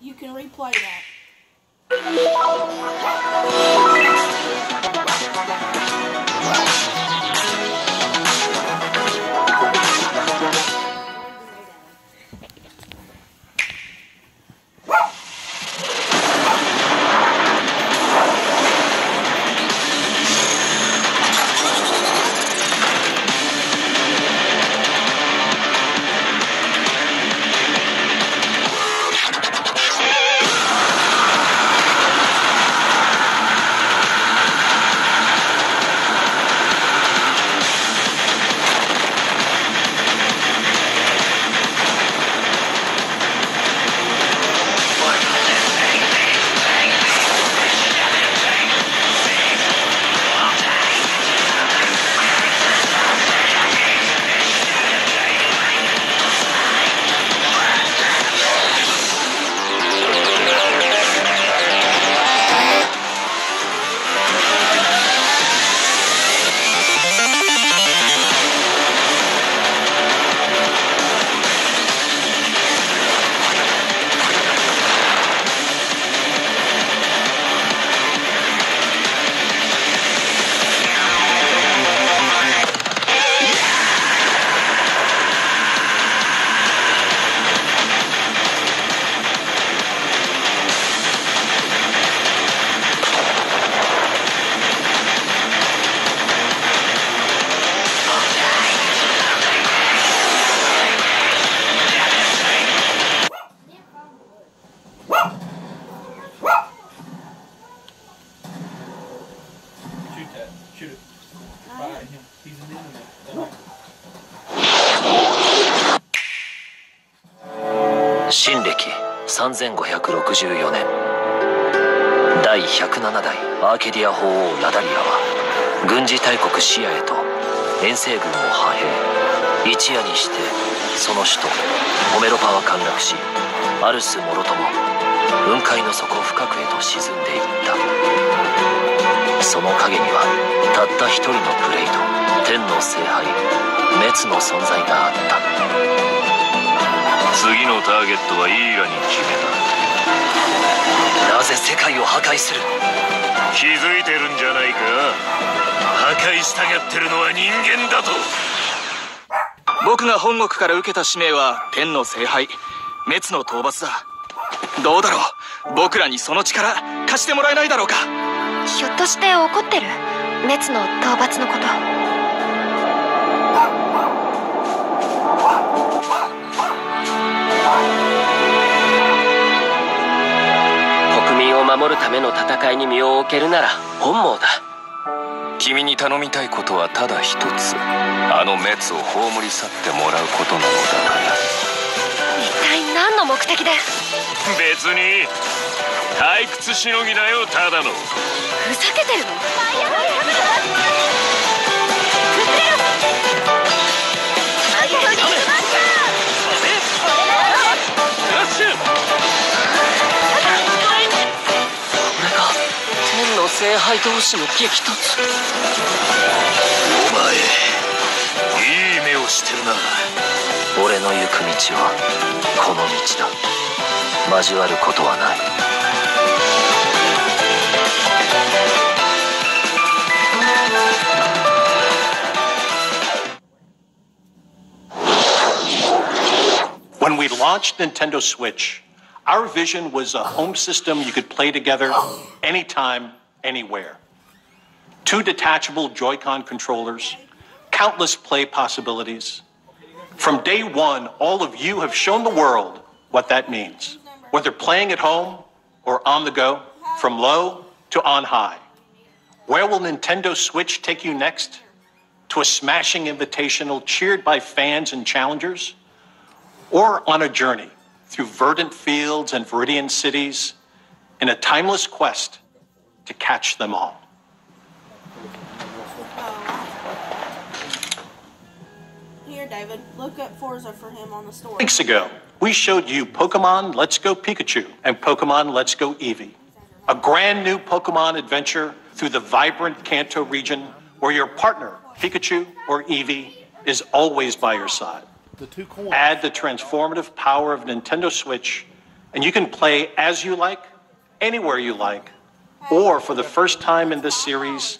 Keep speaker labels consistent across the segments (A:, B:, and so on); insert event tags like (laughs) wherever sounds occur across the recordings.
A: You can replay that.
B: 3564年。第107代アーケディア法王ラダリアは軍事大国シアへと遠征軍を派兵。一夜にしてその首都ホメロパは陥落しアルスもろとも雲海の底深くへと沈んでいった。その陰にはたった一人のプレイド天の聖杯滅の存在があった。
C: 次のターゲットはイーラに決めた。
B: なぜ世界を破壊する？
C: 気づいてるんじゃないか？破壊したがってるのは人間だと。
D: 僕が本国から受けた使命は天の聖杯。滅の討伐だ。どうだろう？僕らにその力貸してもらえないだろうか？
E: ひょっとして怒ってる？滅の討伐のこと
B: 守るための戦いに身を置けるなら本望だ。
C: 君に頼みたいことはただ一つ。あの滅を葬り去ってもらうことなのだから。
E: 一体何の目的で？
C: 別に。退屈しのぎだよただの。
E: ふざけてるの？
B: 聖杯同士の激突
C: お前いい目をしてるな
B: 俺の行く道はこの道だ交わることはない
F: When we launched Nintendo Switch, our vision was a home system you could play together anytime, anywhere. Two detachable Joy-Con controllers, countless play possibilities. From day one, all of you have shown the world what that means. Whether playing at home or on the go, from low to on high. Where will Nintendo Switch take you next? To a smashing invitational cheered by fans and challengers? or on a journey through verdant fields and viridian cities in a timeless quest to catch them all. Oh.
A: Here, David, look up Forza for him on the store.
F: Weeks ago, we showed you Pokemon Let's Go Pikachu and Pokemon Let's Go Eevee, a brand new Pokemon adventure through the vibrant Kanto region where your partner, Pikachu or Eevee, is always by your side.
G: The two coins.
F: Add the transformative power of Nintendo Switch, And you can play as you like, anywhere you like, or for the first time in this series,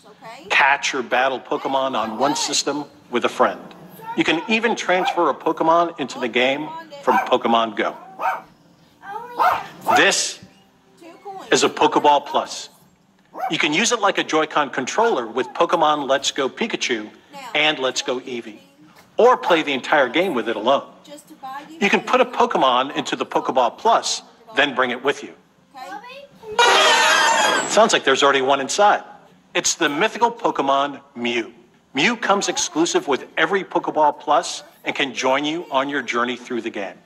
F: catch or battle Pokemon on one system with a friend. You can even transfer a Pokemon into the game from Pokemon Go. This is a Pokeball Plus. You can use it like a Joy-Con controller with Pokemon Let's Go Pikachu and Let's Go Eevee, or play the entire game with it alone. You can put a Pokemon into the Pokeball Plus, then bring it with you. Sounds like there's already one inside. It's the mythical Pokemon Mew. Mew comes exclusive with every Pokeball Plus and can join you on your journey through the game.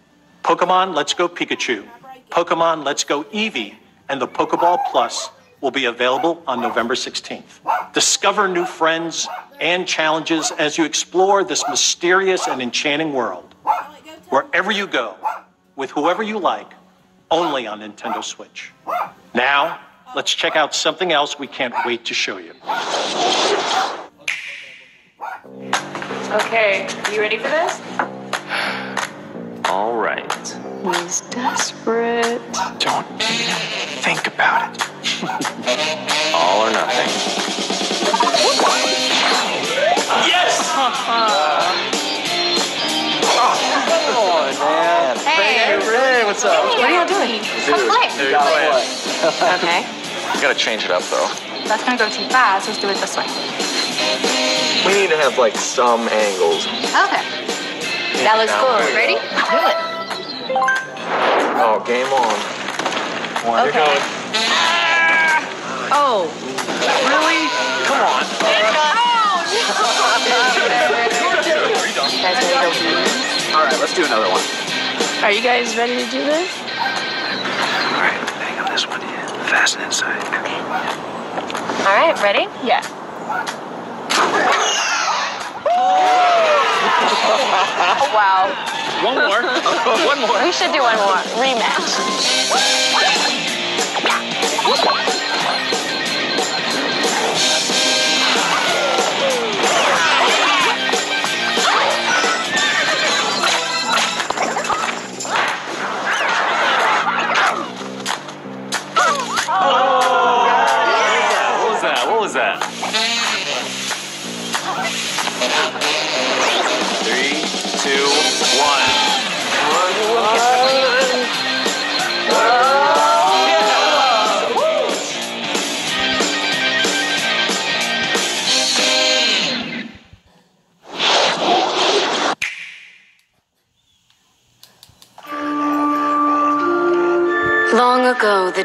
F: Pokemon Let's Go Pikachu, Pokemon Let's Go Eevee, and the Pokeball Plus will be available on November 16th. Discover new friends and challenges as you explore this mysterious and enchanting world. Wherever you go, with whoever you like, only on Nintendo Switch. Now, let's check out something else we can't wait to show you.
H: Okay, you ready for this?
B: All right.
H: He's desperate.
D: Don't even think about it. (laughs)
B: All or nothing. Yes!
H: Hey,
D: Hey, what's up?
H: what are y'all doing? Come play. (laughs) Okay,
C: Gotta change it up though.
H: that's gonna go too fast. Let's do it this way.
I: We need to have like some angles.
H: Okay. That looks cool. Ready? Do it.
I: Oh, game on.
D: One,
H: Okay. Ah! Oh.
D: Really? Come on.
H: You guys ready to go bees?
I: All right, let's do another one.
H: Are you guys ready to do this?
D: All right, hang on this one. Fasten inside.
H: All right, ready? Yeah. Oh, wow.
D: One more. (laughs) one more.
H: We should do one more. Rematch.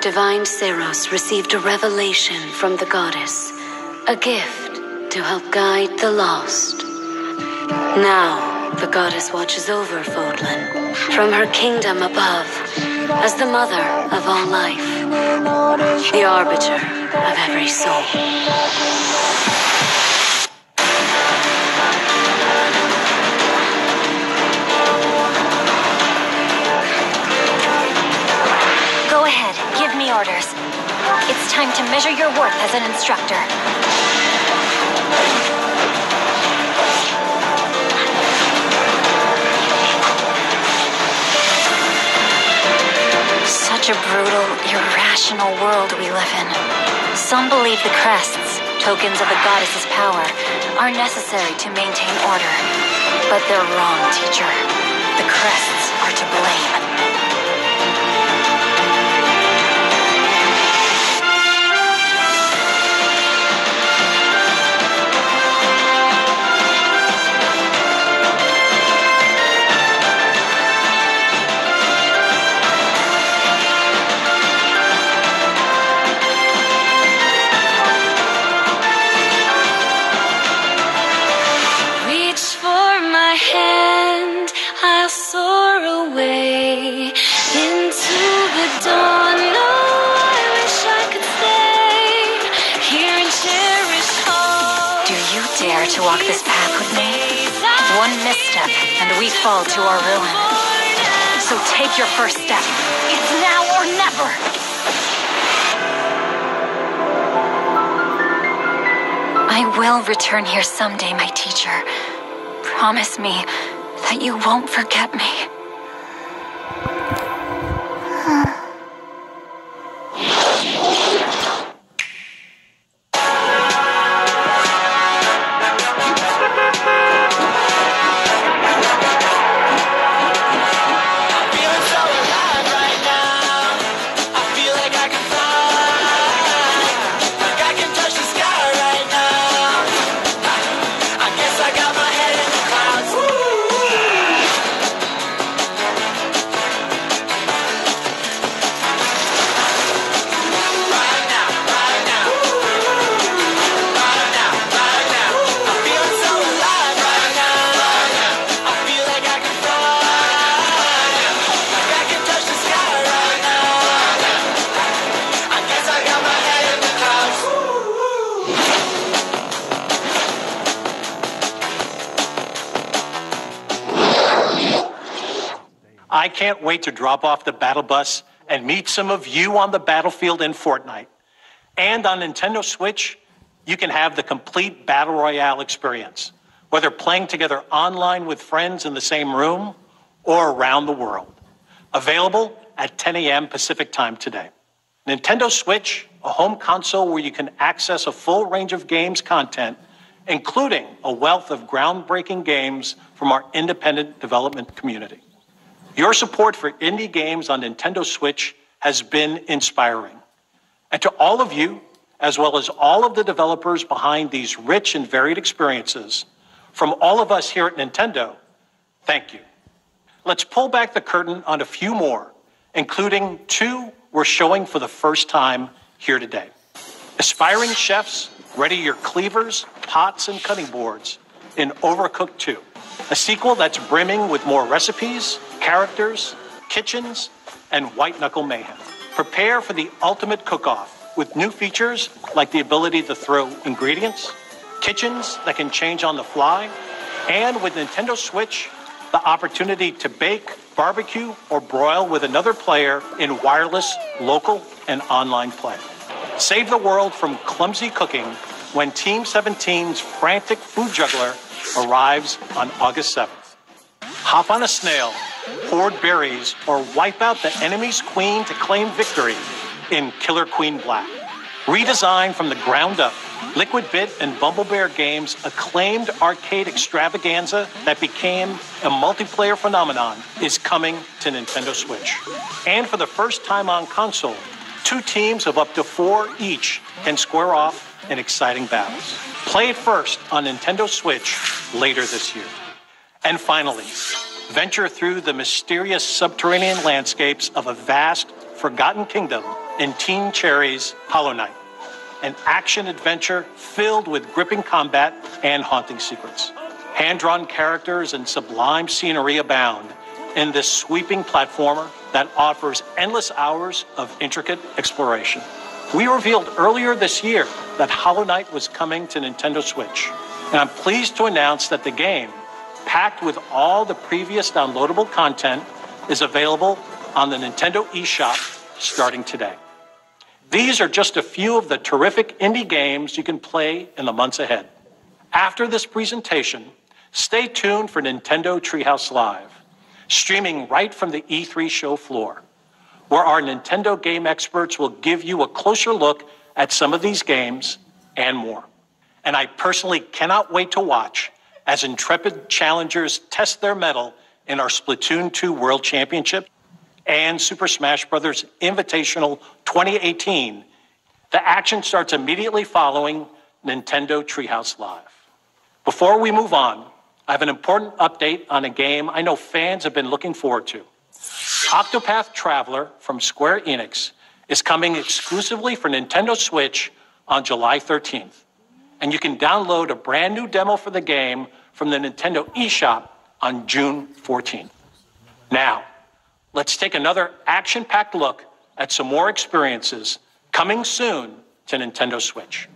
J: Divine Seiros received a revelation from the goddess, a gift to help guide the lost. Now, the goddess watches over Fodlan from her kingdom above as the mother of all life, the arbiter of every soul.
E: Time to measure your worth as an instructor. Such a brutal, irrational world we live in. Some believe the crests, tokens of the goddess's power, are necessary to maintain order. But they're wrong, teacher. The crests are to blame. Walk this path with me? One misstep, and we fall to our ruin. So take your first step. It's now or never. I will return here someday, my teacher. Promise me that you won't forget me.
F: Can't wait to drop off the battle bus and meet some of you on the battlefield in Fortnite. And on Nintendo Switch, you can have the complete Battle Royale experience, whether playing together online with friends in the same room or around the world. Available at 10 a.m. Pacific time today. Nintendo Switch, a home console where you can access a full range of games content, including a wealth of groundbreaking games from our independent development community. Your support for indie games on Nintendo Switch has been inspiring. And to all of you, as well as all of the developers behind these rich and varied experiences, from all of us here at Nintendo, thank you. Let's pull back the curtain on a few more, including two we're showing for the first time here today. Aspiring chefs, ready your cleavers, pots, and cutting boards in Overcooked 2, a sequel that's brimming with more recipes, characters, kitchens, and white knuckle mayhem. Prepare for the ultimate cook off with new features like the ability to throw ingredients, kitchens that can change on the fly, and with Nintendo Switch, the opportunity to bake barbecue, or broil with another player in wireless, local, and online play. Save the world from clumsy cooking when Team 17's frantic food juggler arrives on August 7th. Hop on a snail, hoard berries, or wipe out the enemy's queen to claim victory in Killer Queen Black. Redesigned from the ground up, Liquid Bit and Bumblebear Games' acclaimed arcade extravaganza that became a multiplayer phenomenon is coming to Nintendo Switch. And for the first time on console, two teams of up to four each can square off in exciting battles. Play it first on Nintendo Switch later this year. And finally, venture through the mysterious subterranean landscapes of a vast, forgotten kingdom in Team Cherry's Hollow Knight an action adventure filled with gripping combat and haunting secrets. Hand drawn characters and sublime scenery abound in this sweeping platformer that offers endless hours of intricate exploration. We revealed earlier this year that Hollow Knight was coming to Nintendo Switch, and I'm pleased to announce that the game, packed with all the previous downloadable content, is available on the Nintendo eShop starting today. These are just a few of the terrific indie games you can play in the months ahead. After this presentation, stay tuned for Nintendo Treehouse Live, streaming right from the E3 show floor, where our Nintendo game experts will give you a closer look at some of these games and more. And I personally cannot wait to watch as intrepid challengers test their mettle in our Splatoon 2 World Championship and Super Smash Bros. Invitational 2018. The action starts immediately following Nintendo Treehouse Live. Before we move on, I have an important update on a game I know fans have been looking forward to. Octopath Traveler from Square Enix is coming exclusively for Nintendo Switch on July 13th. And you can download a brand new demo for the game from the Nintendo eShop on June 14th. Now, let's take another action packed look at some more experiences coming soon to Nintendo Switch.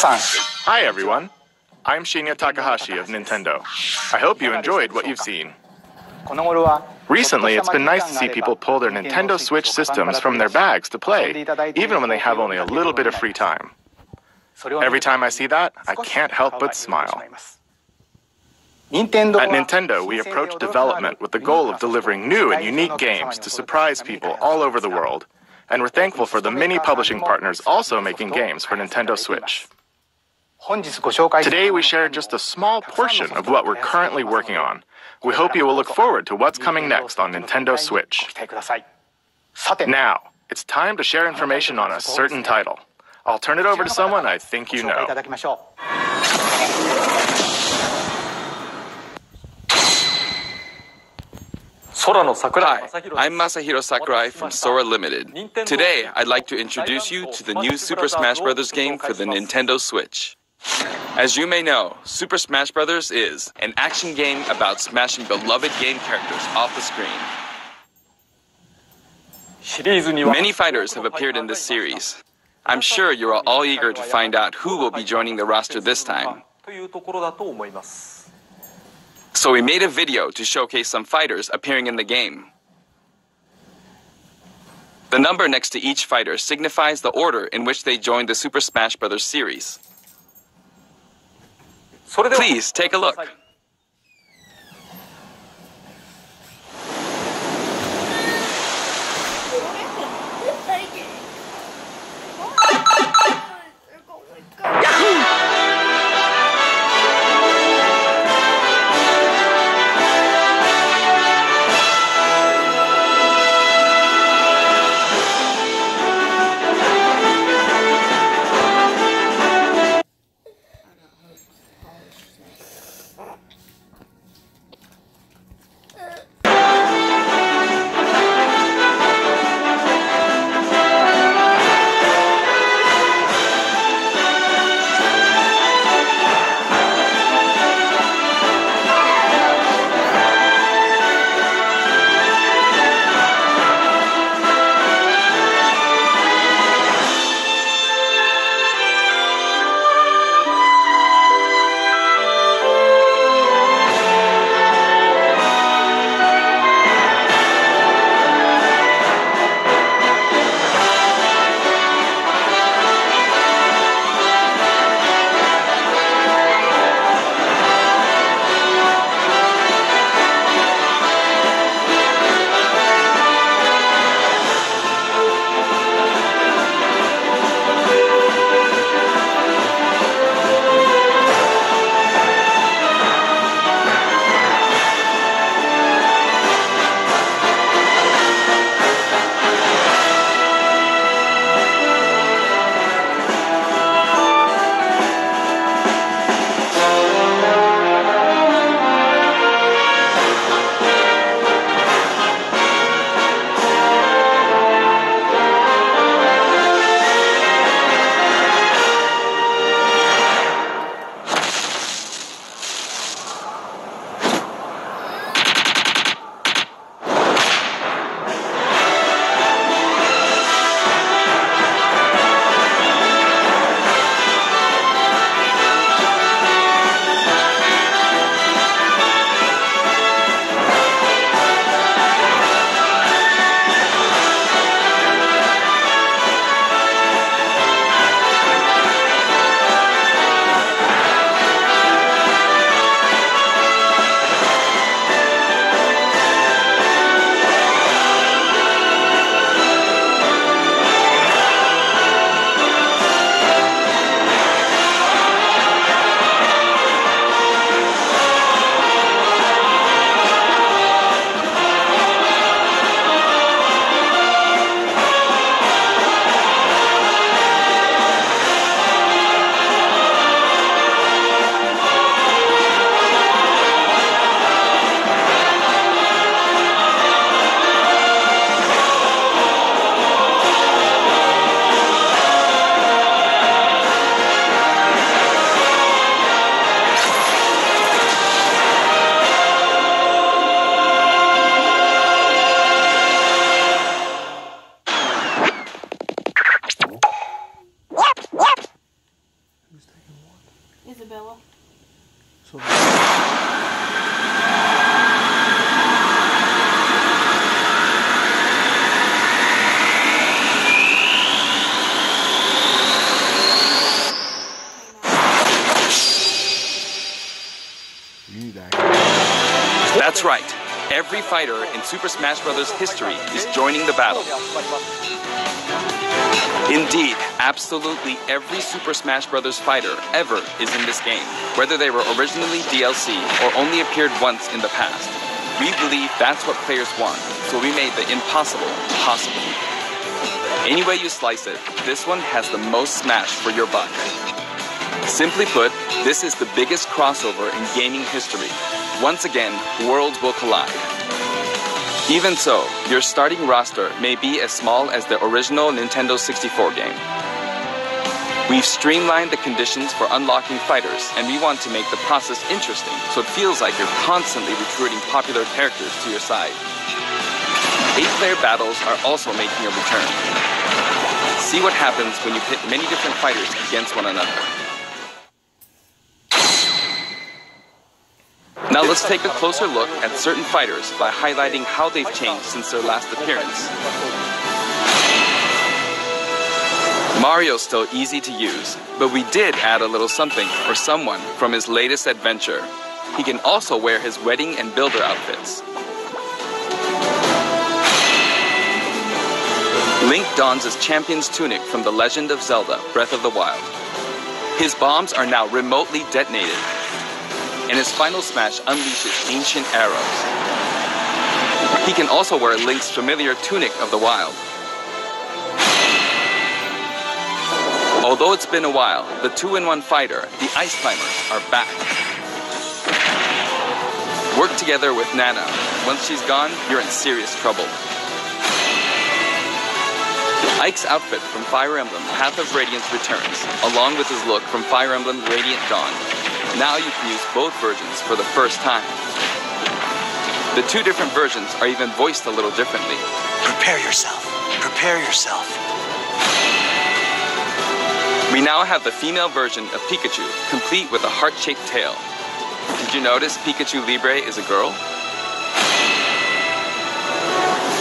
K: Hi everyone. I'm Shinya Takahashi of Nintendo. I hope you enjoyed what you've seen. Recently, it's been nice to see people pull their Nintendo Switch systems from their bags to play, even when they have only a little bit of free time. Every time I see that, I can't help but smile. At Nintendo, we approach development with the goal of delivering new and unique games to surprise people all over the world, and we're thankful for the many publishing partners also making games for Nintendo Switch. Today, we share just a small portion of what we're currently working on. We hope you will look forward to what's coming next on Nintendo Switch. Now, it's time to share information on a certain title. I'll turn it over to someone I think you know.
L: Hi, I'm Masahiro Sakurai from Sora Limited. Today, I'd like to introduce you to the new Super Smash Bros. game for the Nintendo Switch. As you may know, Super Smash Bros. is an action game about smashing beloved game characters off the screen. Many fighters have appeared in this series. I'm sure you are all eager to find out who will be joining the roster this time. So we made a video to showcase some fighters appearing in the game. The number next to each fighter signifies the order in which they joined the Super Smash Bros. series. Please take a look. Isabella. So That's right. Every fighter in Super Smash Bros. history is joining the battle. Indeed, absolutely every Super Smash Bros. fighter ever is in this game, whether they were originally DLC or only appeared once in the past. We believe that's what players want, so we made the impossible possible. Any way you slice it, this one has the most Smash for your buck. Simply put, this is the biggest crossover in gaming history. Once again, worlds will collide. Even so, your starting roster may be as small as the original Nintendo 64 game. We've streamlined the conditions for unlocking fighters, and we want to make the process interesting so it feels like you're constantly recruiting popular characters to your side. Eight-player battles are also making a return. See what happens when you pit many different fighters against one another. Now let's take a closer look at certain fighters by highlighting how they've changed since their last appearance. Mario's still easy to use, but we did add a little something or someone from his latest adventure. He can also wear his wedding and builder outfits. Link dons his champion's tunic from The Legend of Zelda Breath of the Wild. His bombs are now remotely detonated, and his final smash unleashes ancient arrows. He can also wear Link's familiar Tunic of the Wild. Although it's been a while, the two-in-one fighter, the Ice Climbers, are back. Work together with Nana. Once she's gone, you're in serious trouble. Ike's outfit from Fire Emblem Path of Radiance returns, along with his look from Fire Emblem Radiant Dawn. Now you can use both versions for the first time. The two different versions are even voiced a little differently.
M: Prepare yourself. Prepare yourself.
L: We now have the female version of Pikachu, complete with a heart-shaped tail. Did you notice Pikachu Libre is a girl?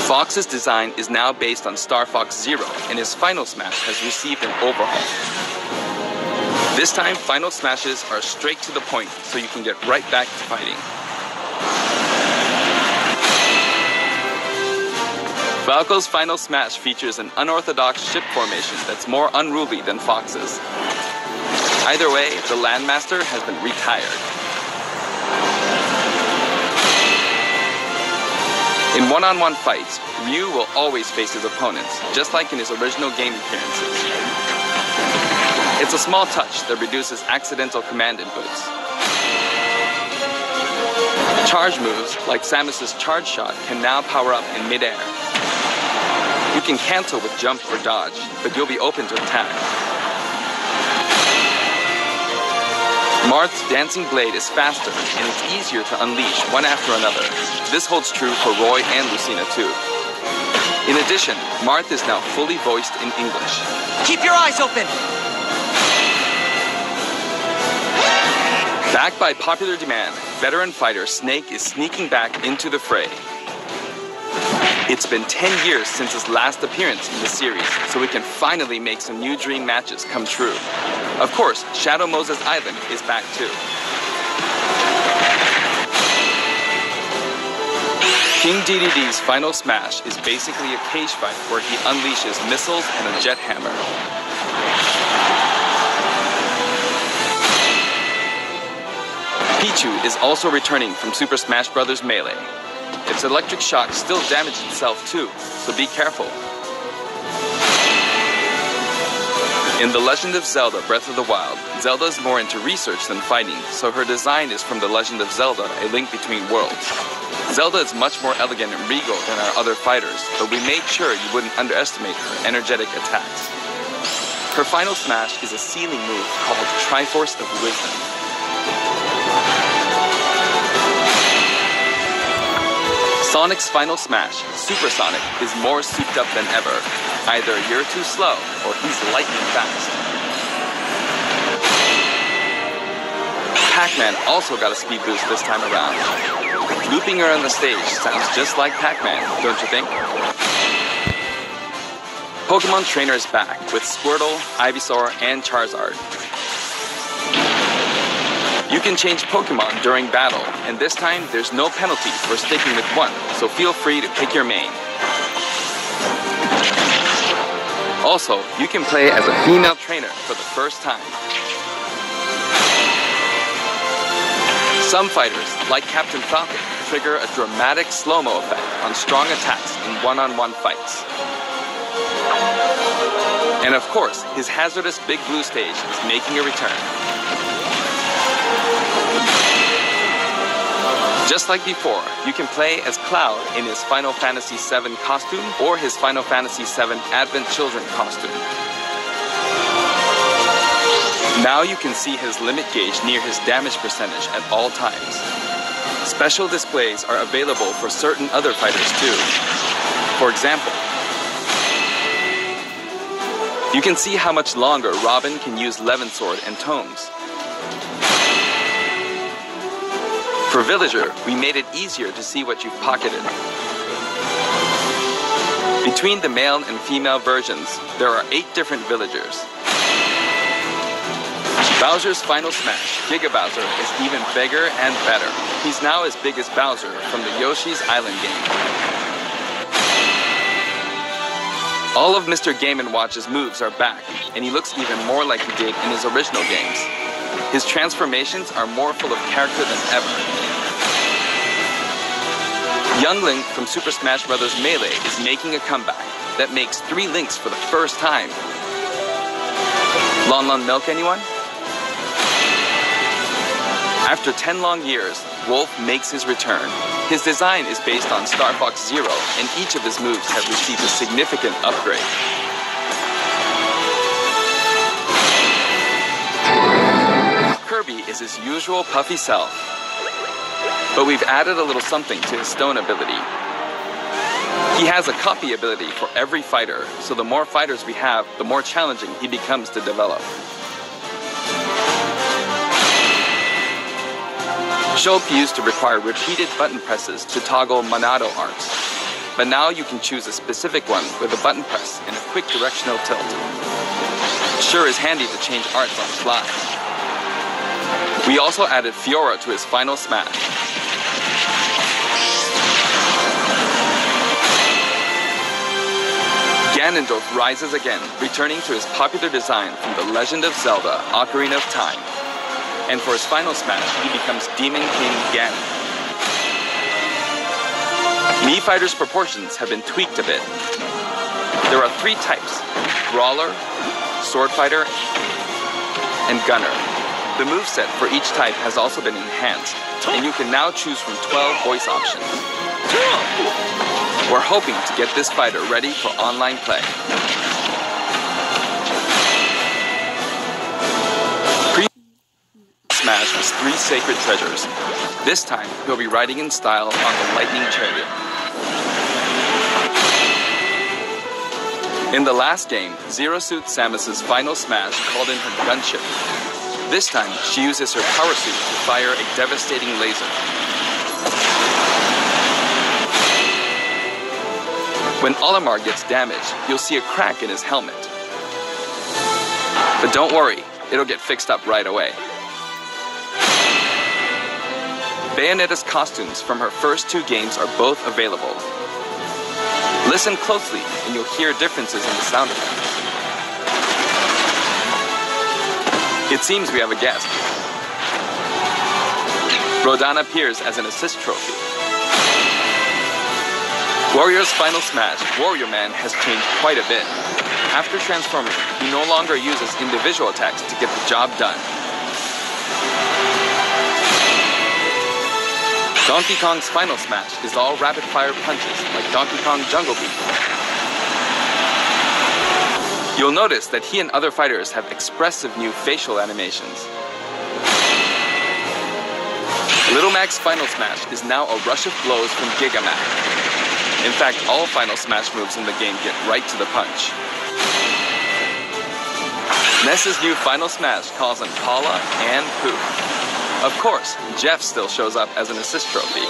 L: Fox's design is now based on Star Fox Zero, and his Final Smash has received an overhaul. This time, Final Smashes are straight to the point, so you can get right back to fighting. Falco's Final Smash features an unorthodox ship formation that's more unruly than Fox's. Either way, the Landmaster has been retired. In one-on-one fights, Ryu will always face his opponents, just like in his original game appearances. It's a small touch that reduces accidental command inputs. Charge moves, like Samus's charge shot, can now power up in midair. You can cancel with jump or dodge, but you'll be open to attack. Marth's Dancing Blade is faster and it's easier to unleash one after another. This holds true for Roy and Lucina too. In addition, Marth is now fully voiced in English.
N: Keep your eyes open!
L: Backed by popular demand, veteran fighter Snake is sneaking back into the fray. It's been 10 years since his last appearance in the series, so we can finally make some new dream matches come true. Of course, Shadow Moses Island is back too. King Dedede's final smash is basically a cage fight where he unleashes missiles and a jet hammer. Pichu is also returning from Super Smash Bros. Melee. Its electric shock still damages itself too, so be careful. In The Legend of Zelda Breath of the Wild, Zelda is more into research than fighting, so her design is from The Legend of Zelda A Link Between Worlds. Zelda is much more elegant and regal than our other fighters, but we made sure you wouldn't underestimate her energetic attacks. Her final smash is a ceiling move called Triforce of Wisdom. Sonic's final smash, Supersonic, is more souped up than ever. Either you're too slow, or he's lightning fast. Pac-Man also got a speed boost this time around. Looping around the stage sounds just like Pac-Man, don't you think? Pokemon Trainer is back with Squirtle, Ivysaur, and Charizard. You can change Pokemon during battle, and this time there's no penalty for sticking with one, so feel free to pick your main. Also, you can play as a female trainer for the first time. Some fighters, like Captain Falcon, trigger a dramatic slow-mo effect on strong attacks in one-on-one fights. And of course, his hazardous Big Blue stage is making a return. Just like before, you can play as Cloud in his Final Fantasy VII costume or his Final Fantasy VII Advent Children costume. Now you can see his limit gauge near his damage percentage at all times. Special displays are available for certain other fighters too. For example, you can see how much longer Robin can use Levin Sword and Tomes. For Villager, we made it easier to see what you've pocketed. Between the male and female versions, there are eight different villagers. Bowser's final smash, Giga Bowser, is even bigger and better. He's now as big as Bowser from the Yoshi's Island game. All of Mr. Game & Watch's moves are back, and he looks even more like he did in his original games. His transformations are more full of character than ever. Young Link from Super Smash Bros. Melee is making a comeback that makes three links for the first time. Lon Lon Milk, anyone? After 10 long years, Wolf makes his return. His design is based on Star Fox Zero, and each of his moves have received a significant upgrade. Kirby is his usual puffy self, but we've added a little something to his stone ability. He has a copy ability for every fighter, so the more fighters we have, the more challenging he becomes to develop. Shulk used to require repeated button presses to toggle Monado arts, but now you can choose a specific one with a button press and a quick directional tilt. Sure is handy to change arts on the fly. We also added Fiora to his final smash. Ganondorf rises again, returning to his popular design from The Legend of Zelda Ocarina of Time. And for his final smash, he becomes Demon King Ganon. Mii Fighter's proportions have been tweaked a bit. There are three types, Brawler, Sword Fighter, and Gunner. The moveset for each type has also been enhanced, and you can now choose from 12 voice options. We're hoping to get this fighter ready for online play. Smash has three sacred treasures. This time, he'll be riding in style on the Lightning Chariot. In the last game, Zero Suit Samus's final smash called in her gunship. This time, she uses her power suit to fire a devastating laser. When Olimar gets damaged, you'll see a crack in his helmet. But don't worry, it'll get fixed up right away. Bayonetta's costumes from her first two games are both available. Listen closely and you'll hear differences in the sound effects. It seems we have a guest. Rodin appears as an assist trophy. Wario's final smash, Wario Man, has changed quite a bit. After transforming, he no longer uses individual attacks to get the job done. Donkey Kong's final smash is all rapid fire punches like Donkey Kong Jungle Beat. You'll notice that he and other fighters have expressive new facial animations. Little Mac's final smash is now a rush of blows from Gigamac. In fact, all final smash moves in the game get right to the punch. Ness's new final smash calls on Paula and Poo. Of course, Jeff still shows up as an assist trophy.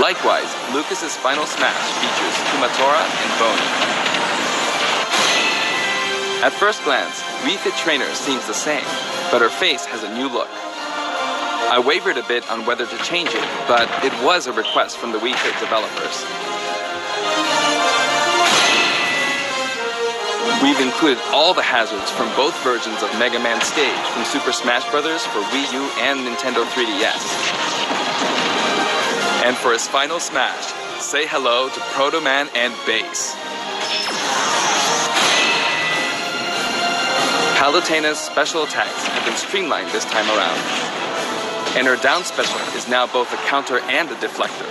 L: Likewise, Lucas's final smash features Kumatora and Boney. At first glance, Fit Trainer seems the same, but her face has a new look. I wavered a bit on whether to change it, but it was a request from the Wii Fit developers. We've included all the hazards from both versions of Mega Man Stage from Super Smash Bros. for Wii U and Nintendo 3DS. And for his final smash, say hello to Proto Man and Bass. Palutena's special attacks have been streamlined this time around, and her down special is now both a counter and a deflector.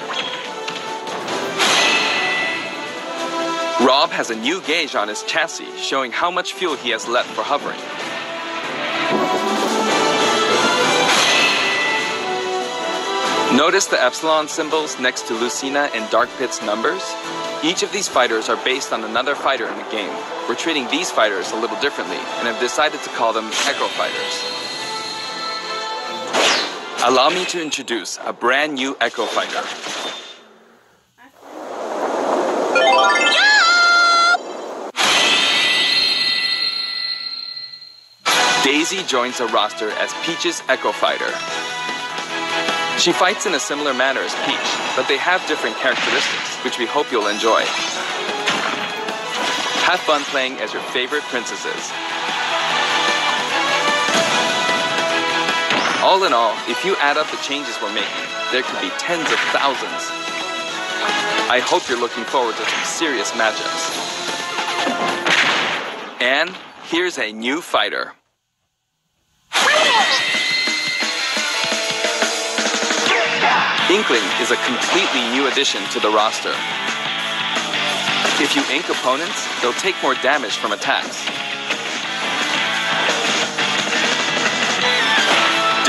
L: Rob has a new gauge on his chassis, showing how much fuel he has left for hovering. Notice the epsilon symbols next to Lucina and Dark Pit's numbers? Each of these fighters are based on another fighter in the game. We're treating these fighters a little differently and have decided to call them Echo Fighters. Allow me to introduce a brand new Echo Fighter. Daisy joins the roster as Peach's Echo Fighter. She fights in a similar manner as Peach, but they have different characteristics, which we hope you'll enjoy. Have fun playing as your favorite princesses. All in all, if you add up the changes we're making, there could be tens of thousands. I hope you're looking forward to some serious matchups. And here's a new fighter. Inkling is a completely new addition to the roster. If you ink opponents, they'll take more damage from attacks.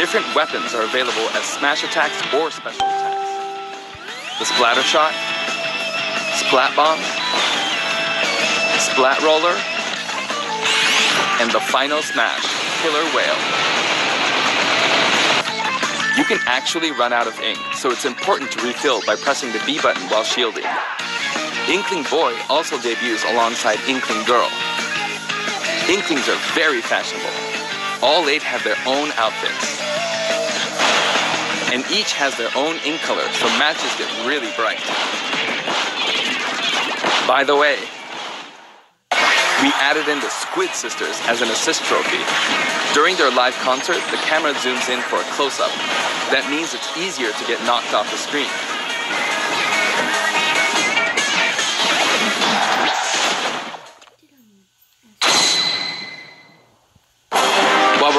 L: Different weapons are available as smash attacks or special attacks. The Splatter Shot, Splat Bomb, Splat Roller, and the final smash, Killer Whale. You can actually run out of ink, so it's important to refill by pressing the B button while shielding. Inkling Boy also debuts alongside Inkling Girl. Inklings are very fashionable. All eight have their own outfits. And each has their own ink color, so matches get really bright. By the way, we added in the Squid Sisters as an assist trophy. During their live concert, the camera zooms in for a close-up. That means it's easier to get knocked off the screen.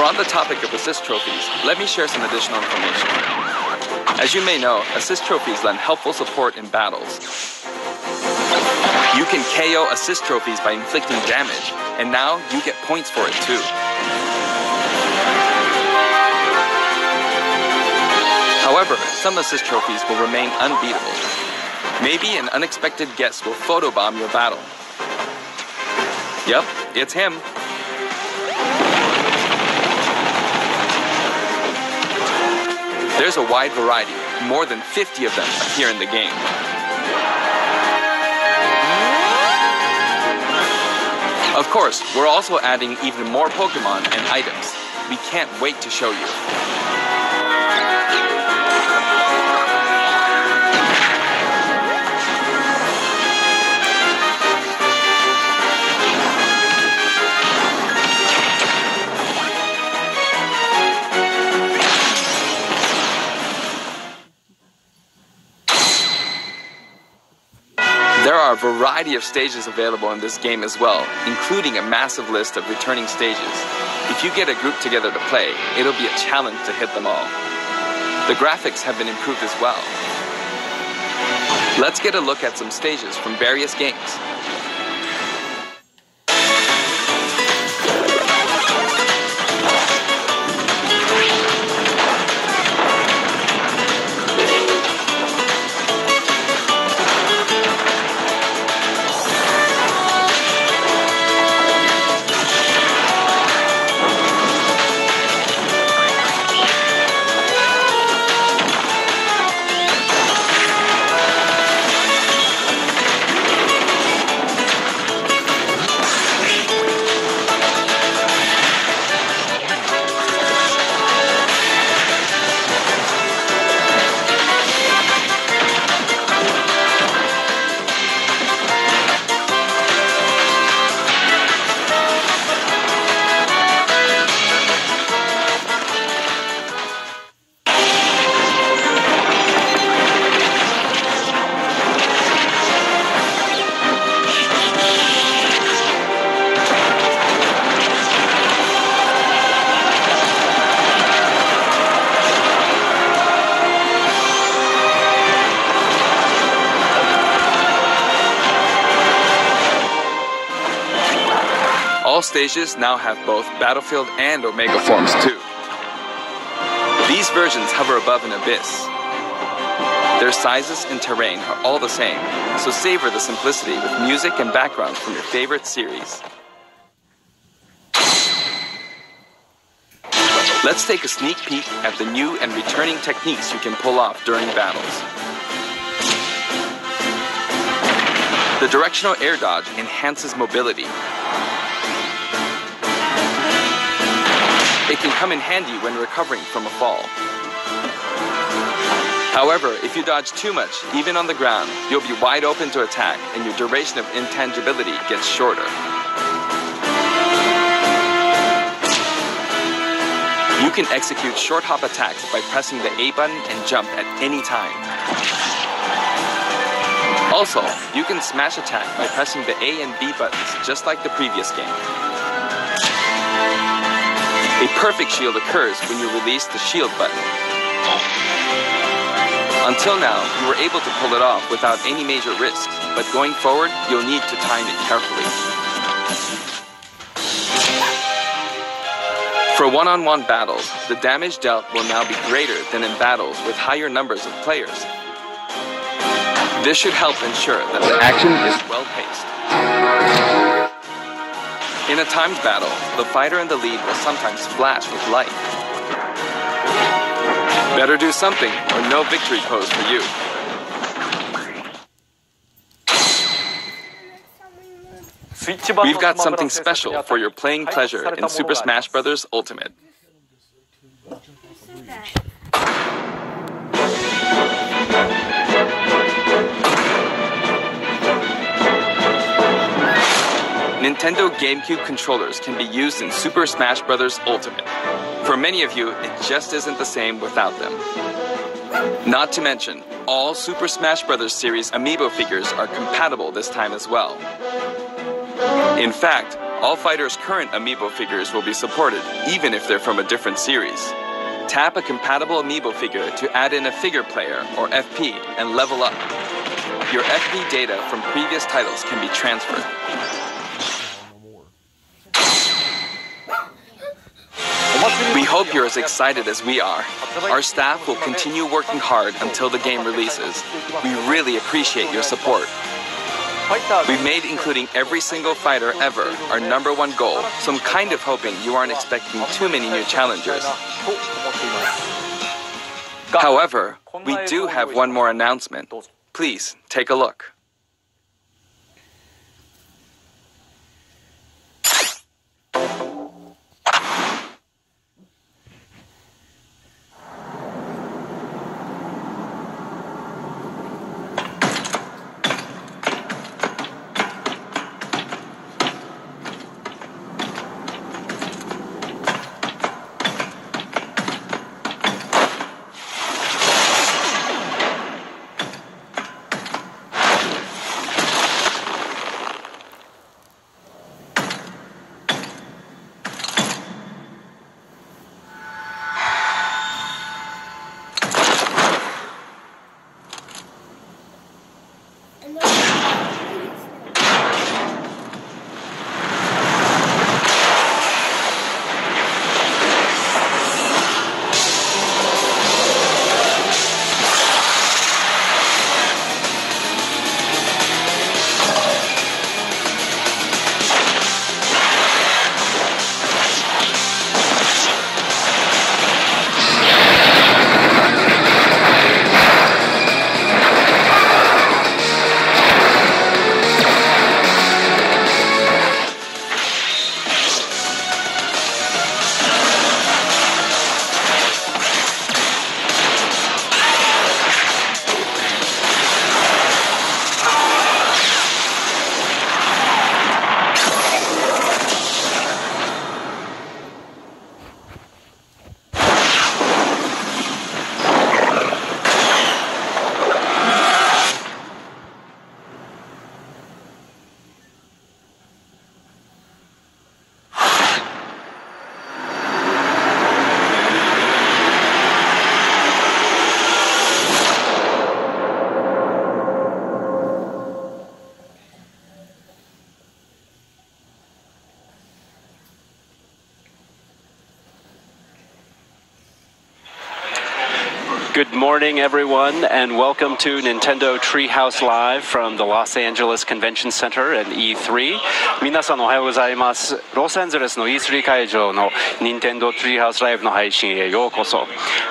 L: On the topic of assist trophies, let me share some additional information. As you may know, assist trophies lend helpful support in battles. You can KO assist trophies by inflicting damage, and now you get points for it too. However, some assist trophies will remain unbeatable. Maybe an unexpected guest will photobomb your battle. Yep, it's him. There's a wide variety. More than 50 of them appear in the game. Of course, we're also adding even more Pokemon and items. We can't wait to show you. A variety of stages available in this game as well, including a massive list of returning stages. If you get a group together to play, it'll be a challenge to hit them all. The graphics have been improved as well. Let's get a look at some stages from various games. Stages now have both Battlefield and Omega forms too. These versions hover above an abyss. Their sizes and terrain are all the same, so savor the simplicity with music and backgrounds from your favorite series. Let's take a sneak peek at the new and returning techniques you can pull off during battles. The directional air dodge enhances mobility. Can come in handy when recovering from a fall. However, if you dodge too much, even on the ground, you'll be wide open to attack and your duration of intangibility gets shorter. You can execute short hop attacks by pressing the A button and jump at any time. Also, you can smash attack by pressing the A and B buttons just like the previous game. A perfect shield occurs when you release the shield button. Until now, you were able to pull it off without any major risks, but going forward, you'll need to time it carefully. For one-on-one battles, the damage dealt will now be greater than in battles with higher numbers of players. This should help ensure that the action is well-paced. In a timed battle, the fighter in the lead will sometimes flash with light. Better do something, or no victory pose for you. We've got something special for your playing pleasure in Super Smash Bros. Ultimate. Nintendo GameCube controllers can be used in Super Smash Bros. Ultimate. For many of you, it just isn't the same without them. Not to mention, all Super Smash Bros. series amiibo figures are compatible this time as well. In fact, all fighters' current amiibo figures will be supported, even if they're from a different series. Tap a compatible amiibo figure to add in a figure player, or FP, and level up. Your FP data from previous titles can be transferred. Hope you're as excited as we are. Our staff will continue working hard until the game releases. We really appreciate your support. We've made including every single fighter ever our number one goal, so I'm kind of hoping you aren't expecting too many new challengers. However, we do have one more announcement. Please take a look.
N: morning, everyone, and welcome to Nintendo Treehouse Live from the Los Angeles Convention Center and E3. 皆さんおはようございます。ロサンゼルスの E3 会場の Nintendo Treehouse Live の配信へようこそ。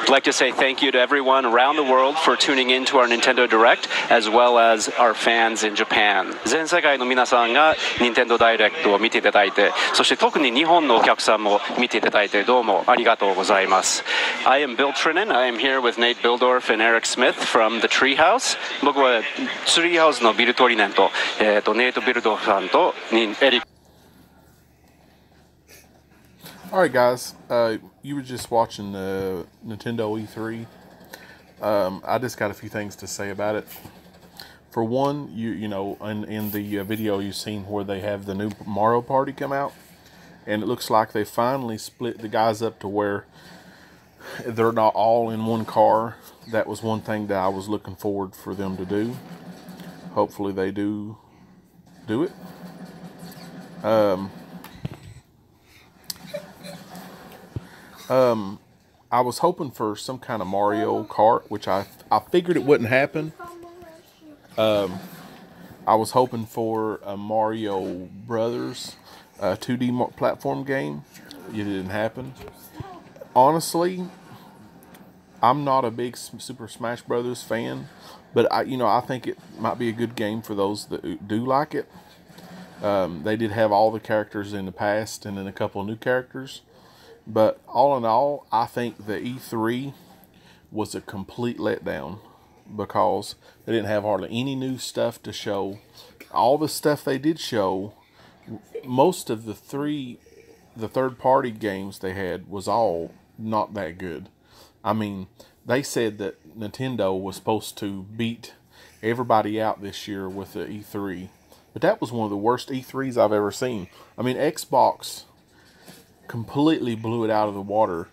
N: I'd like to say thank you to everyone around the world for tuning in to our Nintendo Direct, as well as our fans in Japan. 全世界の皆さんが Nintendo Direct を見ていただいて、そして特に日本のお客さんも見ていただいて、どうもありがとうございます。I am Bill Trinen. I am here with Nate Bihldorff and Eric Smith from the Treehouse. 僕は Treehouse のビルトリネンと、えー、とネイト・ビルドフさんとにエリック
O: All right, guys. Uh, you were just watching the Nintendo E3. Um, I just got a few things to say about it. For one, you you know, in in the uh, video you've seen where they have the new Mario Party come out, and it looks like they finally split the guys up to where they're not all in one car. That was one thing that I was looking forward for them to do. Hopefully, they do do it. Um, um, I was hoping for some kind of Mario Kart, which I I figured it wouldn't happen. Um, I was hoping for a Mario Brothers uh, 2D platform game. It didn't happen. Honestly, I'm not a big Super Smash Brothers fan, but I you know I think it might be a good game for those that do like it. Um, they did have all the characters in the past and then a couple new characters. But all in all, I think the E3 was a complete letdown because they didn't have hardly any new stuff to show. All the stuff they did show, most of the three, the third party games they had was all not that good. I mean, they said that Nintendo was supposed to beat everybody out this year with the E3, but that was one of the worst E3s I've ever seen. I mean, Xbox completely blew it out of the water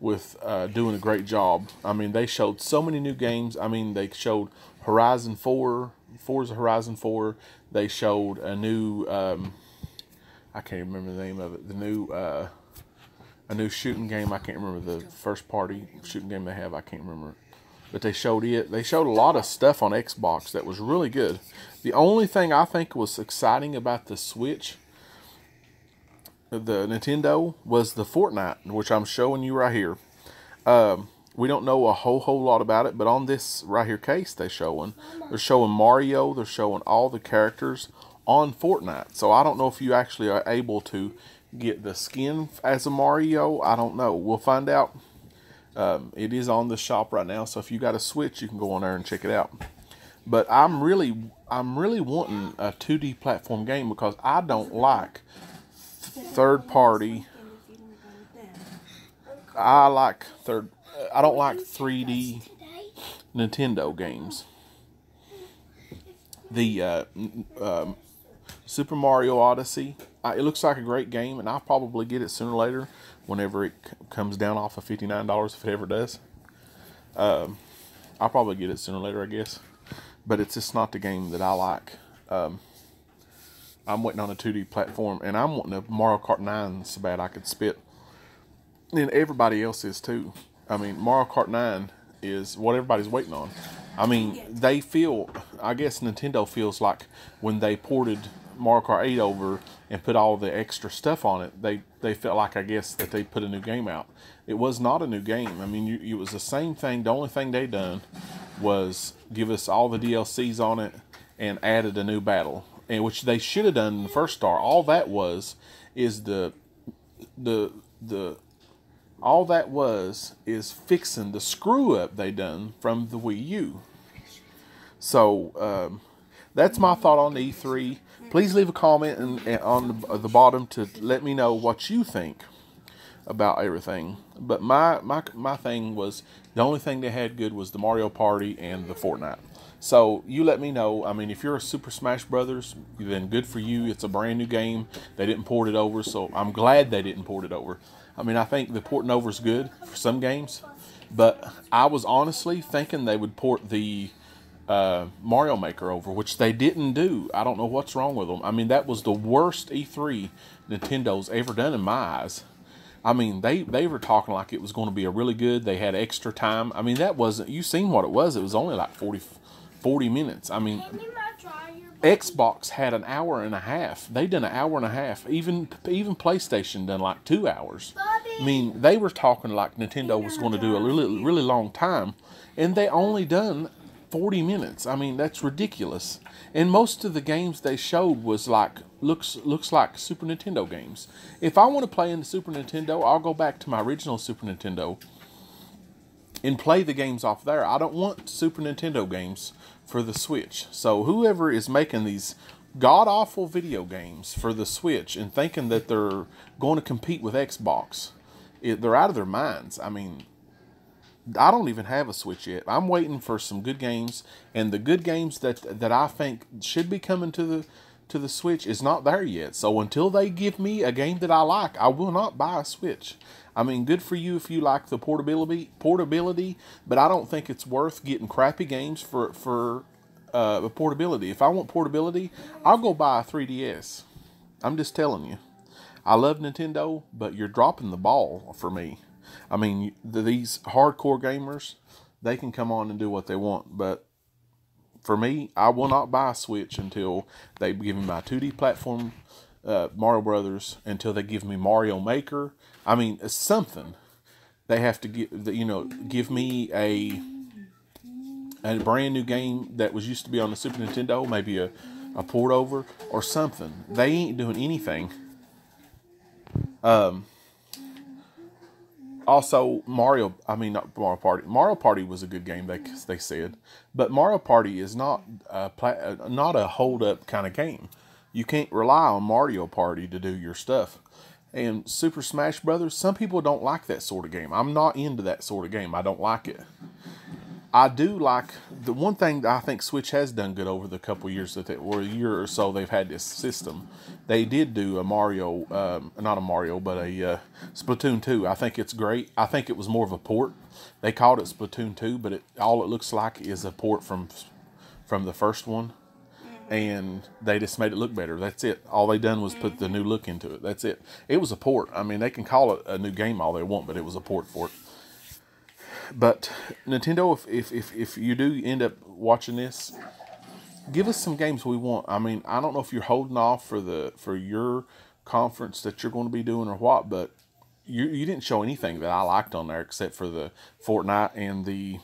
O: with uh, doing a great job. I mean, they showed so many new games. I mean, they showed Horizon 4, Forza Horizon 4. They showed a new, um, I can't remember the name of it, the new, uh, a new shooting game. I can't remember the first party shooting game they have. I can't remember. But they showed it. They showed a lot of stuff on Xbox that was really good. The only thing I think was exciting about the Switch the Nintendo was the Fortnite, which I'm showing you right here. Um, we don't know a whole whole lot about it, but on this right here case they're showing, they're showing Mario, they're showing all the characters on Fortnite. So I don't know if you actually are able to get the skin as a Mario. I don't know. We'll find out. Um, it is on the shop right now, so if you got a Switch, you can go on there and check it out. But I'm really, I'm really wanting a 2D platform game because I don't like third party. I like third. I don't like 3D Nintendo games. The uh, um, Super Mario Odyssey. It looks like a great game, and I'll probably get it sooner or later, whenever it c- comes down off of fifty nine dollars, if it ever does. Um, I'll probably get it sooner or later, I guess. But it's just not the game that I like. Um, I'm waiting on a 2D platform, and I'm wanting a Mario Kart 9 so bad I could spit. And everybody else is too. I mean, Mario Kart 9 is what everybody's waiting on. I mean, they feel, I guess Nintendo feels like when they ported Mario Kart 8 over and put all the extra stuff on it, they, they felt like, I guess, that they put a new game out. It was not a new game. I mean, you, it was the same thing. The only thing they done was give us all the DLCs on it and added a new battle and which they should have done in the first star. All that was is the the the all that was is fixing the screw up they done from the Wii U. So um, that's my thought on the E3. Please leave a comment and, on the, uh, the bottom to let me know what you think about everything. But my my my thing was the only thing they had good was the Mario Party and the Fortnite. So you let me know. I mean, if you're a Super Smash Brothers, then good for you. It's a brand new game. They didn't port it over, so I'm glad they didn't port it over. I mean, I think the porting over is good for some games, but I was honestly thinking they would port the uh, Mario Maker over, which they didn't do. I don't know what's wrong with them. I mean, that was the worst E3 Nintendo's ever done in my eyes. I mean, they they were talking like it was going to be a really good. They had extra time. I mean, that wasn't. You seen what it was? It was only like 40, 40 minutes. I mean, Xbox had an hour and a half. They done an hour and a half. Even even PlayStation done like two hours. I mean, they were talking like Nintendo was going to do a really really long time, and they only done forty minutes. I mean, that's ridiculous. And most of the games they showed was like looks looks like Super Nintendo games. If I want to play in the Super Nintendo, I'll go back to my original Super Nintendo and play the games off there. I don't want Super Nintendo games for the Switch. So whoever is making these god awful video games for the Switch and thinking that they're going to compete with Xbox, it, they're out of their minds. I mean, I don't even have a Switch yet. I'm waiting for some good games, and the good games that that I think should be coming to the to the Switch is not there yet. So until they give me a game that I like, I will not buy a Switch. I mean, good for you if you like the portability, portability, but I don't think it's worth getting crappy games for for uh, portability. If I want portability, I'll go buy a 3DS. I'm just telling you. I love Nintendo, but you're dropping the ball for me. I mean, these hardcore gamers, they can come on and do what they want, but for me, I will not buy a Switch until they give me my 2D platform uh, Mario Brothers, until they give me Mario Maker. I mean, something. They have to give, you know, give me a a brand new game that was used to be on the Super Nintendo, maybe a, a port over or something. They ain't doing anything. Um, also Mario, I mean not Mario Party. Mario Party was a good game, they they said, but Mario Party is not a uh, not a hold up kind of game. You can't rely on Mario Party to do your stuff. And Super Smash Brothers, some people don't like that sort of game. I'm not into that sort of game. I don't like it. I do like the one thing that I think Switch has done good over the couple years that they, or a year or so they've had this system. They did do a Mario, um, not a Mario, but a uh, Splatoon 2. I think it's great. I think it was more of a port. They called it Splatoon 2, but it, all it looks like is a port from from the first one, and they just made it look better. That's it. All they done was put the new look into it. That's it. It was a port. I mean, they can call it a new game all they want, but it was a port for it but Nintendo, if, if, if, if you do end up watching this, give us some games we want. I mean, I don't know if you're holding off for the for your conference that you're going to be doing or what, but you you didn't show anything that I liked on there except for the Fortnite and the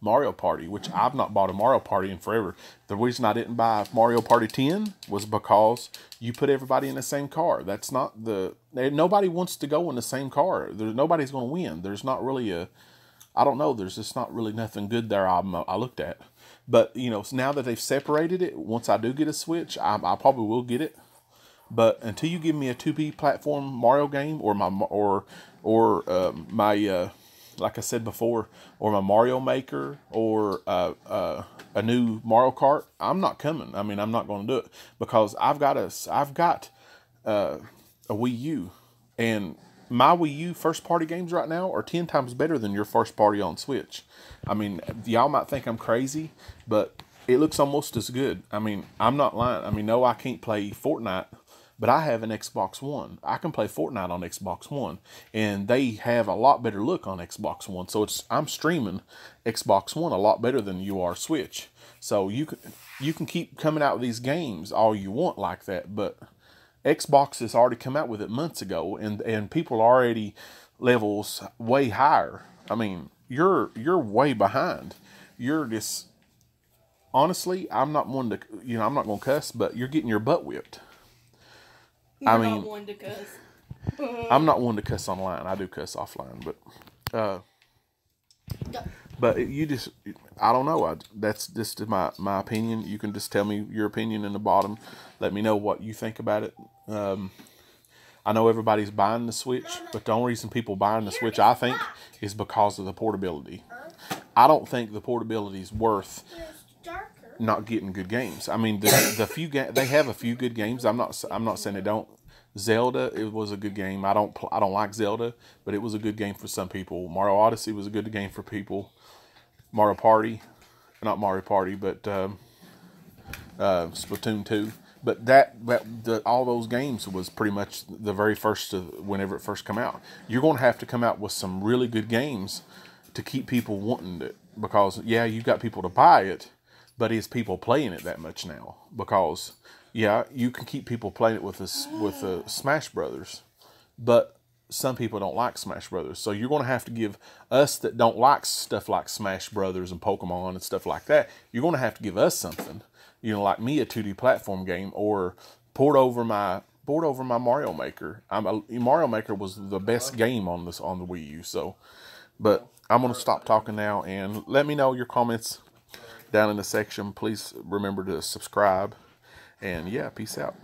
O: Mario Party, which I've not bought a Mario Party in forever. The reason I didn't buy Mario Party 10 was because you put everybody in the same car. That's not the nobody wants to go in the same car. There's nobody's going to win. There's not really a I don't know. There's just not really nothing good there. I, I looked at, but you know, now that they've separated it, once I do get a Switch, I, I probably will get it. But until you give me a 2D platform Mario game or my or or um, my uh, like I said before, or my Mario Maker or uh, uh, a new Mario Kart, I'm not coming. I mean, I'm not going to do it because I've got a I've got uh, a Wii U, and my Wii U first party games right now are ten times better than your first party on Switch. I mean, y'all might think I'm crazy, but it looks almost as good. I mean, I'm not lying. I mean, no, I can't play Fortnite but I have an Xbox One. I can play Fortnite on Xbox One, and they have a lot better look on Xbox One. So it's I'm streaming Xbox One a lot better than you are Switch. So you can you can keep coming out with these games all you want like that, but Xbox has already come out with it months ago, and and people are already levels way higher. I mean, you're you're way behind. You're just honestly, I'm not one to you know I'm not gonna cuss, but you're getting your butt whipped.
A: You're I mean, one to cuss. (laughs)
O: I'm not one to cuss online. I do cuss offline, but uh, but you just I don't know. I, that's just my my opinion. You can just tell me your opinion in the bottom. Let me know what you think about it. Um, I know everybody's buying the Switch, but the only reason people buying the Switch, I think, is because of the portability. I don't think the portability is worth not getting good games. I mean, the the few ga- they have a few good games. I'm not I'm not saying they don't. Zelda, it was a good game. I don't I don't like Zelda, but it was a good game for some people. Mario Odyssey was a good game for people. Mario Party, not Mario Party, but um, uh, Splatoon two. But that, that the, all those games was pretty much the very first of whenever it first come out. You're going to have to come out with some really good games to keep people wanting it because yeah, you got people to buy it, but is people playing it that much now? Because yeah, you can keep people playing it with us with the Smash Brothers, but some people don't like Smash Brothers. So you're going to have to give us that don't like stuff like Smash Brothers and Pokemon and stuff like that. You're going to have to give us something, you know, like me a 2D platform game or port over my port over my Mario Maker. I'm a, Mario Maker was the best game on this on the Wii U. So, but I'm going to stop talking now and let me know your comments down in the section. Please remember to subscribe. And yeah, peace out.